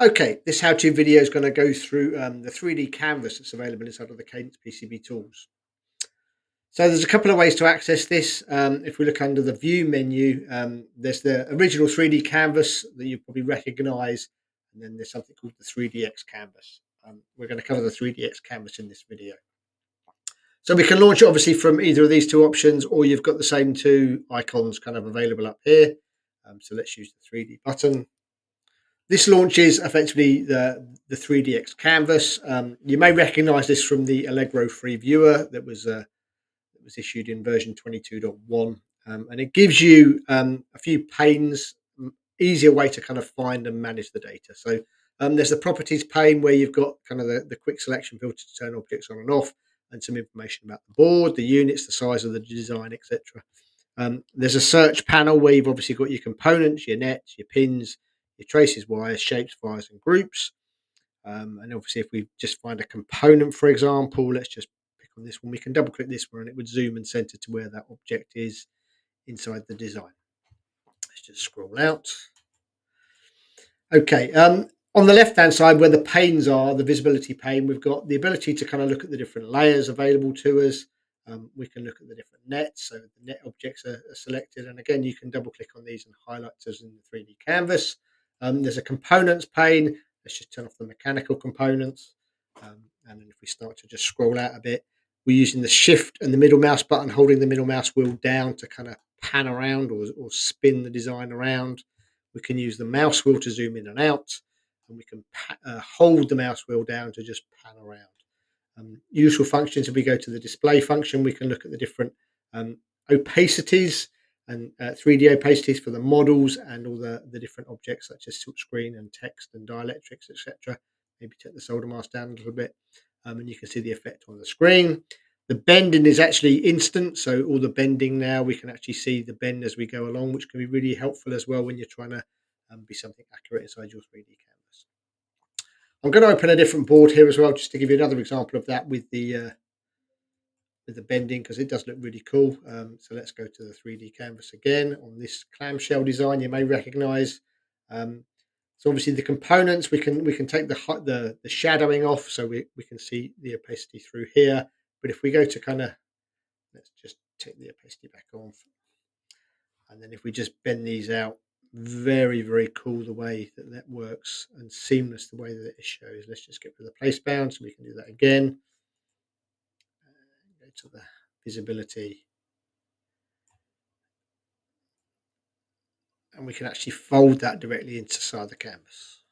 Okay, this how-to video is going to go through um, the 3D canvas that's available inside of the Cadence PCB tools. So there's a couple of ways to access this. Um, if we look under the view menu, um, there's the original 3D canvas that you probably recognize, and then there's something called the 3DX canvas. Um, we're going to cover the 3DX canvas in this video. So we can launch it obviously from either of these two options, or you've got the same two icons kind of available up here. Um, so let's use the 3D button. This launches effectively the, the 3DX canvas. Um, you may recognize this from the Allegro free viewer that was uh, was issued in version 22.1. Um, and it gives you um, a few panes, easier way to kind of find and manage the data. So um, there's the properties pane where you've got kind of the, the quick selection filter to turn objects on and off and some information about the board, the units, the size of the design, etc. Um, there's a search panel where you've obviously got your components, your nets, your pins, your traces, wires, shapes, vias, and groups. Um, and obviously, if we just find a component, for example, let's just pick on this one. We can double click this one and it would zoom and center to where that object is inside the design. Let's just scroll out. Okay, um, on the left hand side where the panes are, the visibility pane, we've got the ability to kind of look at the different layers available to us. Um, we can look at the different nets, so the net objects are, are, selected. And again, you can double click on these and highlight those in the 3D canvas. Um, there's a components pane. Let's just turn off the mechanical components. Um, and then if we start to just scroll out a bit, we're using the shift and the middle mouse button, holding the middle mouse wheel down to kind of pan around or, or spin the design around. We can use the mouse wheel to zoom in and out, and we can uh, hold the mouse wheel down to just pan around. Um, useful functions, if we go to the display function, we can look at the different um, opacities and uh, 3D opacities for the models and all the, the different objects such as silk screen and text and dielectrics, etc. Maybe take the solder mask down a little bit um, and you can see the effect on the screen. The bending is actually instant, so all the bending now we can actually see the bend as we go along, which can be really helpful as well when you're trying to um, be something accurate inside your 3D canvas. I'm going to open a different board here as well, just to give you another example of that with the uh, with the bending because it does look really cool. Um, so let's go to the 3D canvas again on this clamshell design you may recognize. Um, so obviously the components we can we can take the the, the shadowing off so we, we can see the opacity through here. But if we go to kind of let's just take the opacity back off. And then if we just bend these out, very, very cool the way that that works and seamless the way that it shows. Let's just get of the place bound so we can do that again to the visibility. And we can actually fold that directly inside the canvas.